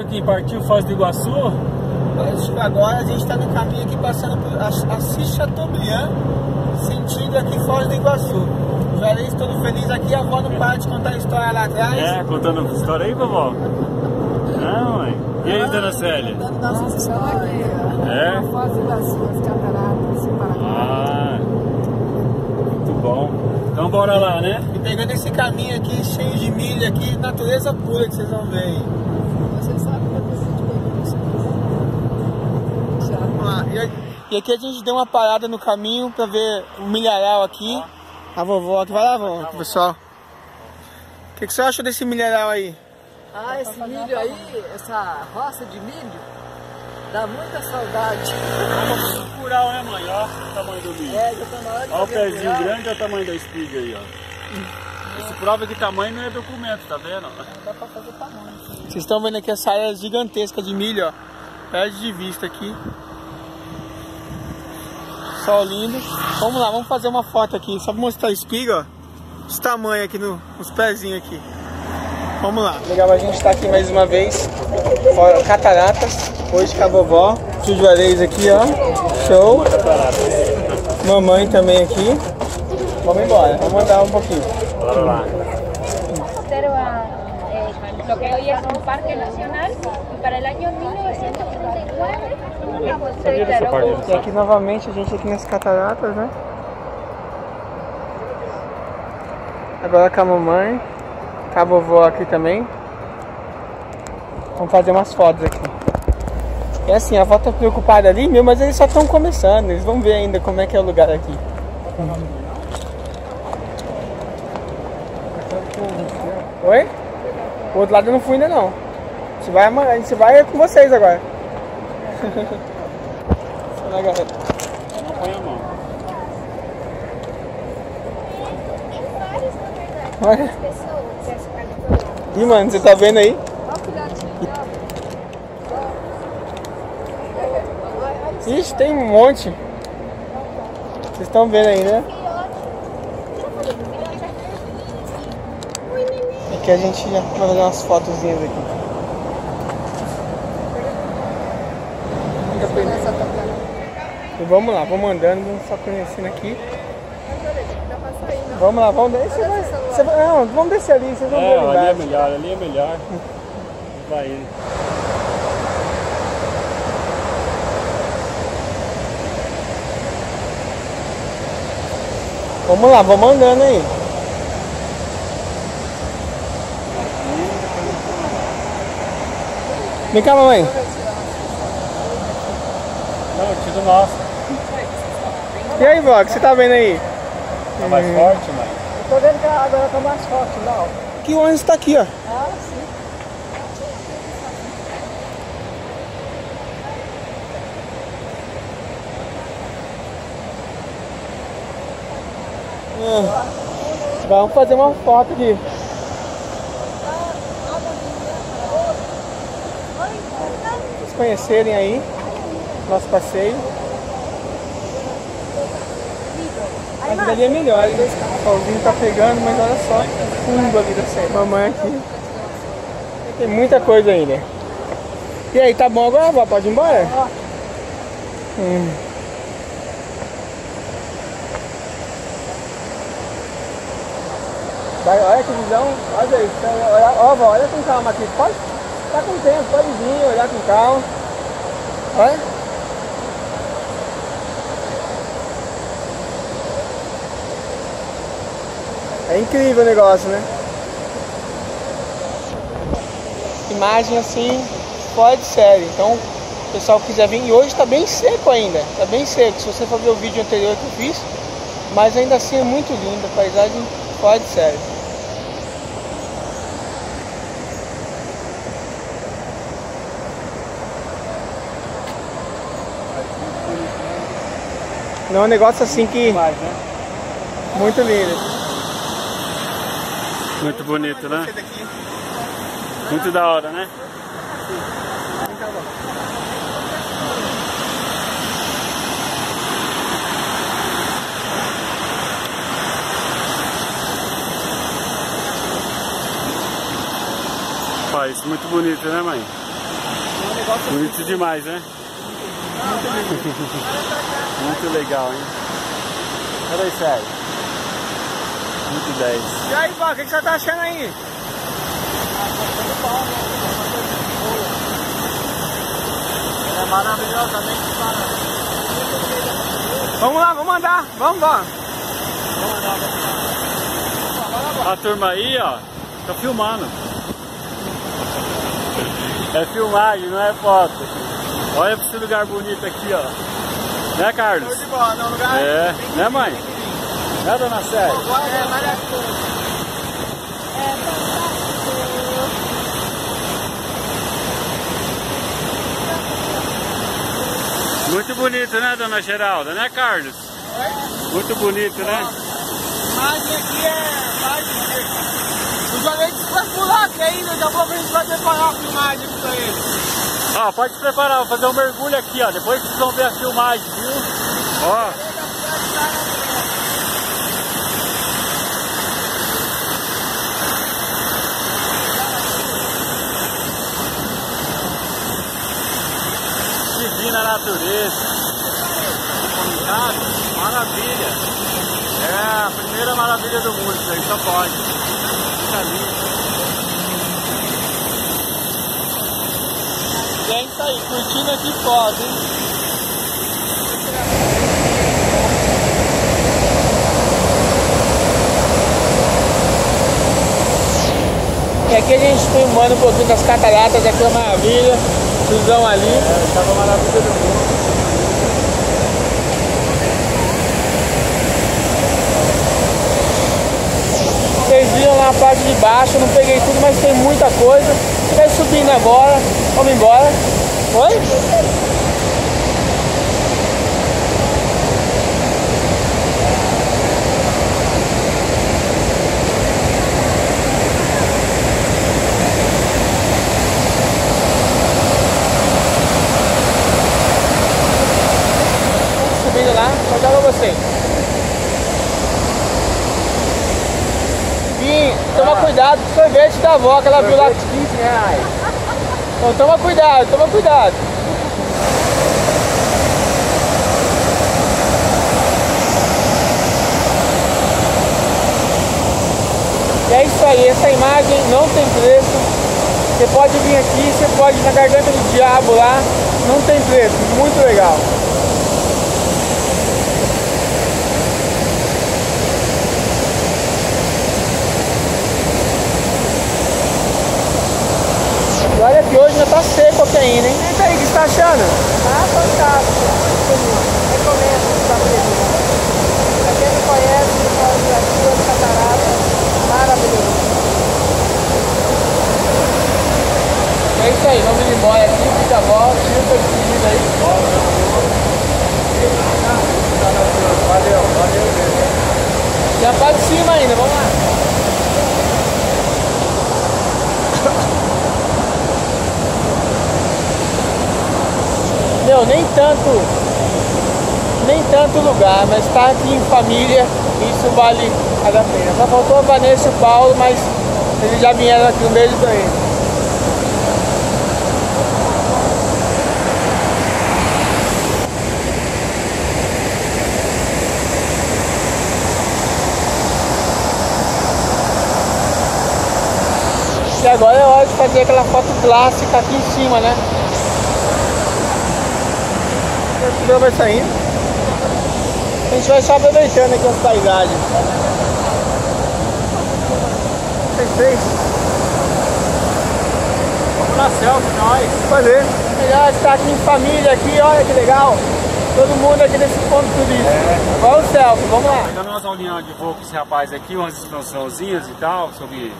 aqui, partiu Foz do Iguaçu? Agora a gente está no caminho aqui passando por Assis Chateaubriand, sentido aqui Foz do Iguaçu. Juarez todo feliz aqui, a avó não para de contar a história lá atrás. É, contando história aí, vovó? Não, mãe. E aí, dona Célia? Nossa história. É? Foz do Iguaçu, as cataratas, Ah, muito bom. Então bora lá, né? E pegando esse caminho aqui, cheio de milho aqui, natureza pura que vocês vão ver aí. Você sabe que eu Ah, e aqui a gente deu uma parada no caminho pra ver o milharal aqui. A vovó aqui, vai lá, vovó, pessoal. O que, que você acha desse milharal aí? Ah, esse milho aí, essa roça de milho, dá muita saudade. Vamos procurar, né, mãe? Olha o tamanho do milho. É, já tá na hora de Olha o pezinho grande, olha o tamanho da espiga aí, ó. Isso prova que tamanho não é documento, tá vendo? Dá pra fazer tamanho. Vocês estão vendo aqui essa área gigantesca de milho, ó. Perde de vista aqui. Sol lindo. Vamos lá, vamos fazer uma foto aqui, só pra mostrar a espiga, ó. Esse tamanho aqui no, nos pezinhos aqui. Vamos lá. Legal, a gente tá aqui mais uma vez. Fora Cataratas, hoje com a vovó. Tio Juarez aqui, ó. Show. Mamãe também aqui. Vamos embora, vamos andar um pouquinho. Bora lá. lo que hoy es un parque nacional y para el año 1939 se declaró E aqui novamente a gente aqui nas cataratas, né? Agora com a mamãe, com a vovó aqui também. Vamos fazer umas fotos aqui. E assim, a avó tá preocupada ali, meu, mas eles só estão começando, eles vão ver ainda como é que é o lugar aqui. Oi? O outro lado eu não fui ainda não. A gente vai, a gente vai com vocês agora. Na galera. Não põe a mão. Olha. Ih, mano, você tá vendo aí? Ixi, tem um monte. Vocês estão vendo aí, né? Aqui a gente já vai fazer umas fotozinhas aqui. Fica pegando. Essa tocando. E vamos lá, vamos andando, vamos só conhecendo aqui. Vamos lá, vamos descer. Você vai, não, vamos descer ali, vocês vão ver É, ali ali é embaixo. melhor, ali é melhor. Vai indo. Vamos lá, vamos andando aí. Vem cá, mamãe. Não, tiro nosso. E aí, vó, o que você tá vendo aí? Tá mais forte, mãe? Eu tô vendo que a água tá mais forte, não. Que ônibus tá aqui, ó. Ah, sim. Ah, Vamos fazer uma foto aqui. Vocês conhecerem aí nosso passeio. Mas ali é melhor, o solzinho tá pegando, mas olha só o fundo ali da serra. Mamãe aqui. Tem muita coisa ainda. E aí, tá bom agora, vó? Pode ir embora? Hum. Vai, olha que visão, olha aí, olha, ó, vó, olha com calma aqui, pode, tá com tempo, pode vir, olhar com calma, olha. É incrível o negócio, né? Imagem assim, fora de série, então, se o pessoal quiser vir, e hoje tá bem seco ainda, tá bem seco, se você for ver o vídeo anterior que eu fiz, mas ainda assim é muito linda, a paisagem fora de série. Não é um negócio assim que. Né? Muito lindo. Muito bonito, né? Muito da hora, né? Faz muito bonito, né, mãe? Bonito demais, né? Muito legal, hein? Peraí, sério. Muito 10. E aí, Val, o que, que você tá achando aí? É maravilhosamente maravilhosa. Vamos lá, vamos andar, vamos embora. A turma aí, ó, tá filmando. É filmagem, não é foto. Olha esse lugar bonito aqui, ó. Né, Carlos? Lugar. É, né, mãe? Né, dona Sérgio? É, maravilhoso. Muito bonito, né, dona Geralda? Né, Carlos? Muito bonito, né? imagem aqui é imagem. O Joanete vai pular aqui ainda, daqui a pouco a gente vai preparar a filmagem pra ele. Ó, pode se preparar, vou fazer um mergulho aqui, ó. Depois vocês vão ver a filmagem, viu? Ó. Divina natureza. Combinado? Maravilha. É a primeira maravilha do mundo, isso aí só pode. Fica lindo. E é isso aí, curtindo aqui foto, hein? E aqui a gente filmando um pouquinho das cataratas, aquela maravilha, Suzão ali. É, estava mundo. Vocês viram lá a parte de baixo, não peguei tudo, mas tem muita coisa. Vai subindo agora, vamos embora. Oi? Subindo lá, vou dar pra vocês. E toma cuidado com o sorvete da avó que ela viu lá. 15 reais. Então toma cuidado, toma cuidado. E é isso aí, essa imagem não tem preço. Você pode vir aqui, você pode ir na garganta do diabo lá, não tem preço, muito legal. E olha que hoje já tá hein? E aí, o que você tá achando? Tá fantástico. Recomendo essa beleza. Pra quem não conhece, pode ir aqui, as cataratas. Maravilhoso. É isso aí, vamos indo embora aqui, fica volta, tira o seu despedido aí. Valeu, valeu mesmo. E a parte de cima ainda, vamos lá. Meu, nem tanto, nem tanto lugar, mas tá aqui em família, isso vale a pena. Só faltou a Vanessa e o Paulo, mas eles já vieram aqui no meio daí. E agora é hora de fazer aquela foto clássica aqui em cima, né? A multidão vai saindo. A gente vai só aproveitando aqui as paisagens. Vocês Vamos na selfie, nós. fazer. Melhor estar aqui em família aqui, olha que legal. Todo mundo aqui nesse ponto turístico. É. Agora o selfie, vamos lá. Dando umas aulinhas de voo com esse rapaz aqui, umas instruçãozinhas e tal, sobre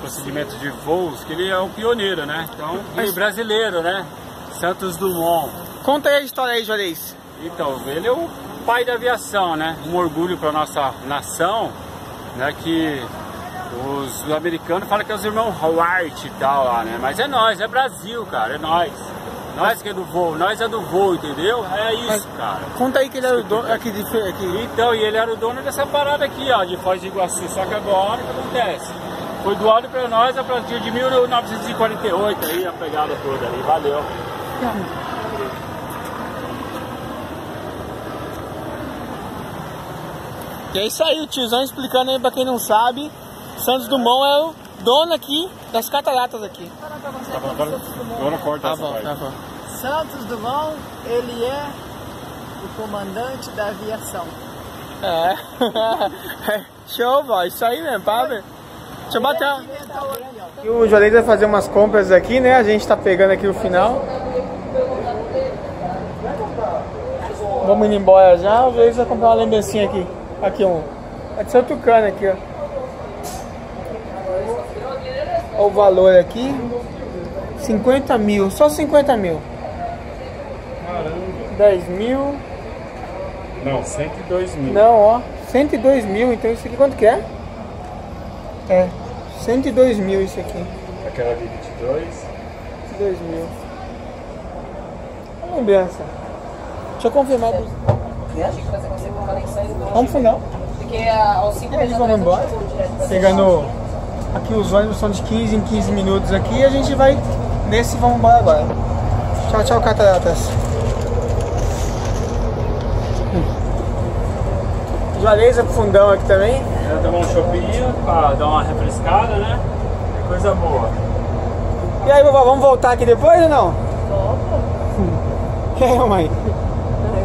procedimentos de voos, que ele é um pioneiro, né? Então, e brasileiro, né? Santos Dumont. Conta aí a história aí, Juarez. Então, ele é o pai da aviação, né? Um orgulho para nossa nação, né? Que os americanos falam que é os irmãos Wright e tal lá, né? Mas é nós, é Brasil, cara, é nós. Nós que é do voo, nós é do voo, entendeu? É isso, cara. Conta aí que ele era o dono aqui de aqui. Então, e ele era o dono dessa parada aqui, ó, de Foz do Iguaçu. Só que agora o que acontece? Foi doado para nós a partir de 1948 aí, a pegada toda ali. Valeu. E é isso aí, o tiozão explicando aí pra quem não sabe. Santos Dumont é o dono aqui das cataratas aqui. Tá bom, agora, agora corta Tá essa bom, tá bom. Santos Dumont, ele é o comandante da aviação. É. Show, boy. Isso aí mesmo, velho. Deixa eu bater. E o Juarez vai fazer umas compras aqui, né? A gente tá pegando aqui o final. Vamos indo embora já. O Juarez vai comprar uma lembrancinha aqui. Aqui um. É de Tucano aqui, ó. Olha o valor aqui. 50 mil. Só 50 mil. 10 mil. Não, 102 mil. Não, ó. 102 mil. Então isso aqui quanto que é? É. 102 mil isso aqui. Aquela de 22. 22 mil. Lembrança. Deixa eu confirmar. Vamos final. Porque aos 5 E aí, vamos embora. Pegando aqui os ônibus são de 15 em 15 minutos aqui e a gente vai nesse e vamos embora agora. Tchau, tchau, cataratas. Juarez é pro fundão aqui também. Já tomar um chopinho pra dar uma refrescada, né? É coisa boa. E aí, vovó, vamos voltar aqui depois ou não? E aí, mamãe?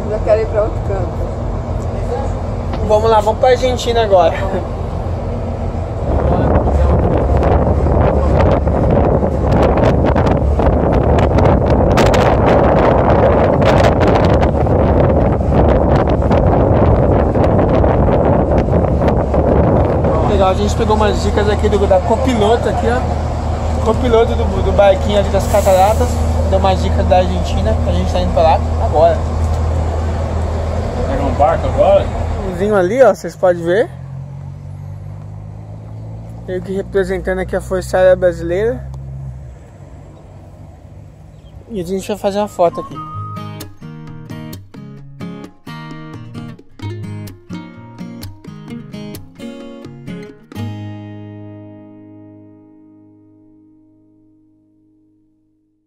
Eu já quero ir para outro canto. Vamos lá, vamos pra Argentina agora. Legal, a gente pegou umas dicas aqui do, da copiloto aqui, ó. Copiloto do, do barquinho ali das cataratas. Deu umas dicas da Argentina, a gente tá indo pra lá agora. Pegar um barco agora? Vizinho ali, ó, vocês podem ver. Eu que representando aqui a Força Aérea Brasileira. E a gente vai fazer uma foto aqui.